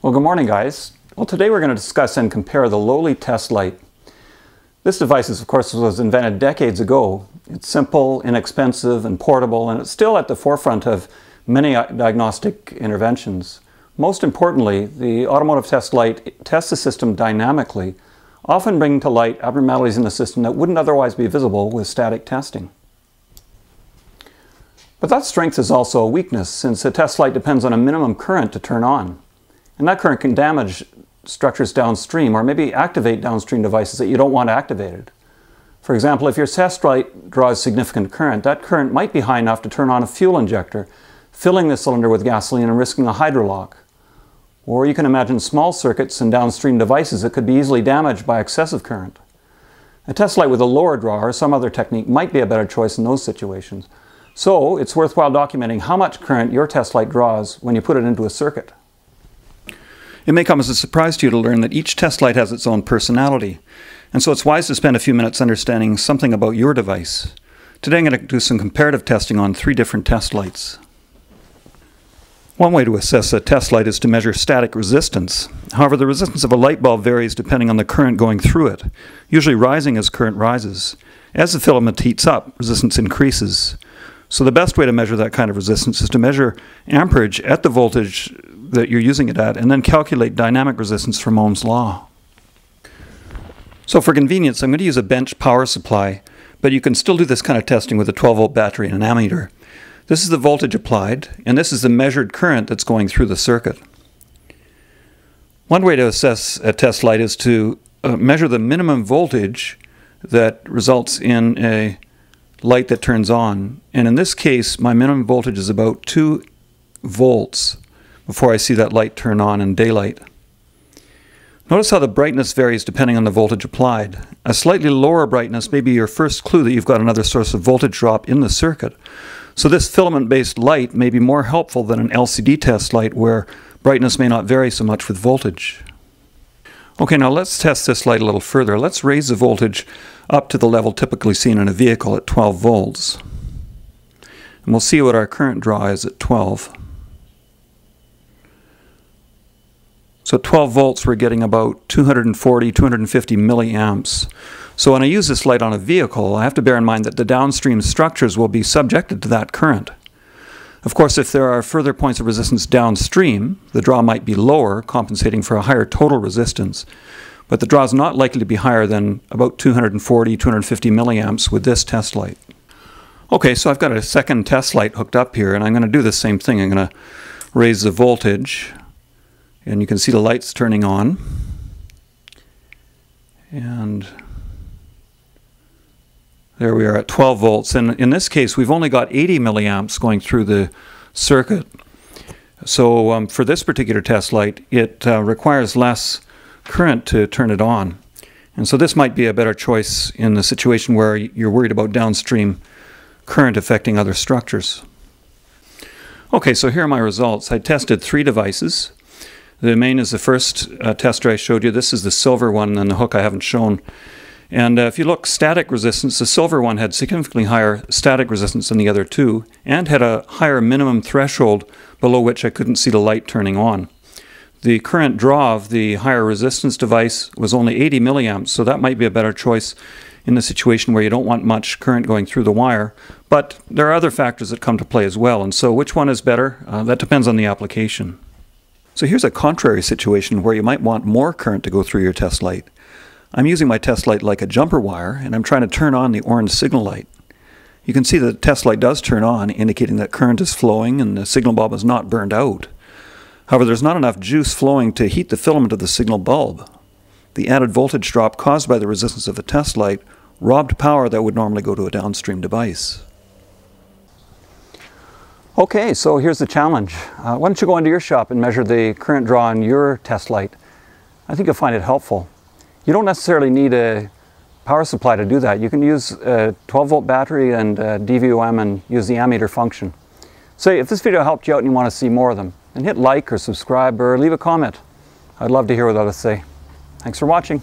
Well, good morning, guys. Well, today we're going to discuss and compare the lowly test light. This device, is, of course, was invented decades ago. It's simple, inexpensive, and portable, and it's still at the forefront of many uh, diagnostic interventions. Most importantly, the automotive test light tests the system dynamically, often bringing to light abnormalities in the system that wouldn't otherwise be visible with static testing. But that strength is also a weakness, since a test light depends on a minimum current to turn on. And that current can damage structures downstream or maybe activate downstream devices that you don't want activated. For example, if your test light draws significant current, that current might be high enough to turn on a fuel injector, filling the cylinder with gasoline and risking a hydrolock. Or you can imagine small circuits and downstream devices that could be easily damaged by excessive current. A test light with a lower draw or some other technique might be a better choice in those situations. So it's worthwhile documenting how much current your test light draws when you put it into a circuit. It may come as a surprise to you to learn that each test light has its own personality, and so it's wise to spend a few minutes understanding something about your device. Today I'm going to do some comparative testing on three different test lights. One way to assess a test light is to measure static resistance. However, the resistance of a light bulb varies depending on the current going through it, usually rising as current rises. As the filament heats up, resistance increases. So the best way to measure that kind of resistance is to measure amperage at the voltage that you're using it at and then calculate dynamic resistance from Ohm's law. So for convenience, I'm going to use a bench power supply, but you can still do this kind of testing with a 12 volt battery and an ammeter. This is the voltage applied, and this is the measured current that's going through the circuit. One way to assess a test light is to uh, measure the minimum voltage that results in a light that turns on. And in this case, my minimum voltage is about 2 volts before I see that light turn on in daylight. Notice how the brightness varies depending on the voltage applied. A slightly lower brightness may be your first clue that you've got another source of voltage drop in the circuit. So this filament-based light may be more helpful than an LED test light where brightness may not vary so much with voltage. Okay, now let's test this light a little further. Let's raise the voltage up to the level typically seen in a vehicle at 12 volts. And we'll see what our current draw is at 12. So 12 volts, we're getting about 240, 250 milliamps. So when I use this light on a vehicle, I have to bear in mind that the downstream structures will be subjected to that current. Of course, if there are further points of resistance downstream, the draw might be lower, compensating for a higher total resistance. But the draw is not likely to be higher than about 240, 250 milliamps with this test light. Okay, so I've got a second test light hooked up here, and I'm going to do the same thing. I'm going to raise the voltage and you can see the lights turning on. And there we are at 12 volts. And in this case, we've only got 80 milliamps going through the circuit. So um, for this particular test light, it uh, requires less current to turn it on. And so this might be a better choice in the situation where you're worried about downstream current affecting other structures. Okay, so here are my results. I tested three devices. The main is the first uh, tester I showed you. This is the silver one, and the hook I haven't shown. And uh, if you look static resistance, the silver one had significantly higher static resistance than the other two, and had a higher minimum threshold below which I couldn't see the light turning on. The current draw of the higher resistance device was only 80 milliamps, so that might be a better choice in the situation where you don't want much current going through the wire. But there are other factors that come to play as well, and so which one is better? Uh, that depends on the application. So here's a contrary situation where you might want more current to go through your test light. I'm using my test light like a jumper wire and I'm trying to turn on the orange signal light. You can see the test light does turn on, indicating that current is flowing and the signal bulb is not burned out. However, there's not enough juice flowing to heat the filament of the signal bulb. The added voltage drop caused by the resistance of the test light robbed power that would normally go to a downstream device. Okay, so here's the challenge. Uh, why don't you go into your shop and measure the current draw on your test light? I think you'll find it helpful. You don't necessarily need a power supply to do that. You can use a 12 volt battery and DVOM and use the ammeter function. So if this video helped you out and you want to see more of them, then hit like or subscribe or leave a comment. I'd love to hear what others say. Thanks for watching.